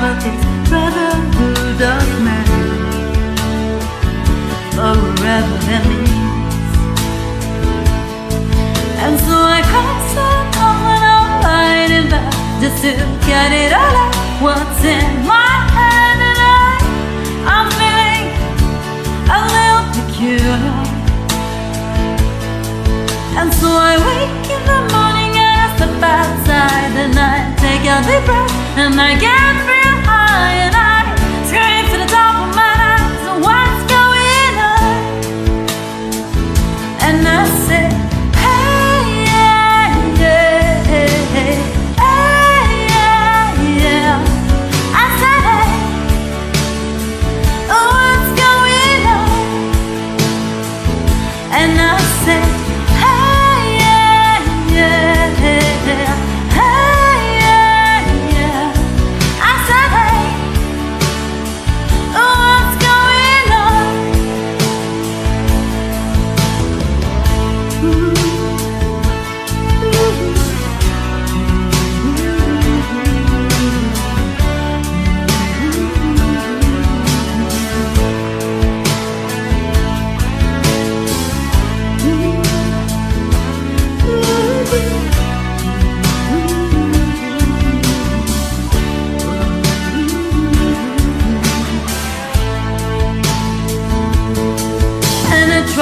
up brotherhood of man forever and means. And so I cried so often I'm fighting back just to get it all out. What's in my head and I, I'm feeling a little peculiar. And so I wake in the morning and I step outside and I take a deep breath and I get high and I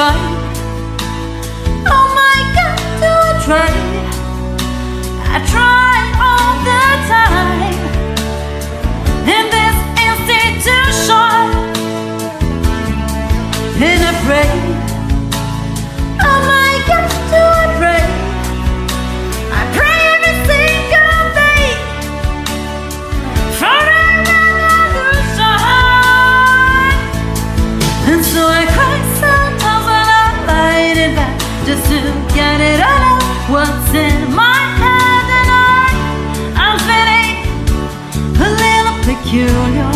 Tried. Oh my God, do I try? I try all the time in this institution, and I pray. Just to get it all out. What's in my head and I, I'm feeling a little peculiar.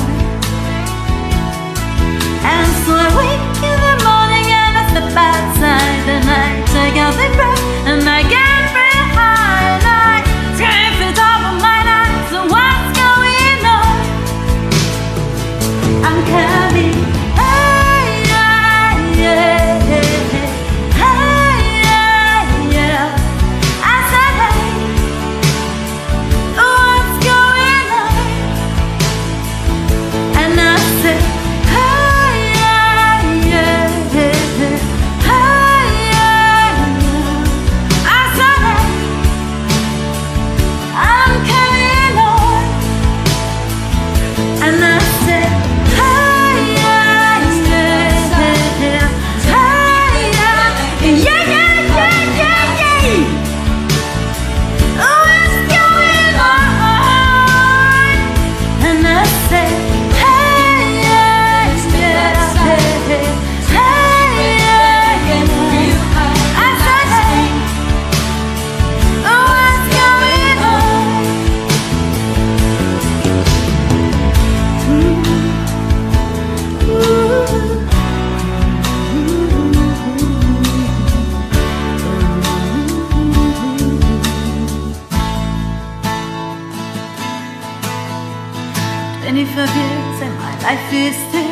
Twenty-five years and my life is still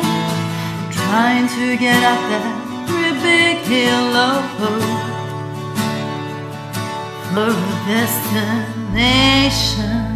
trying to get up that big hill of hope for a destination.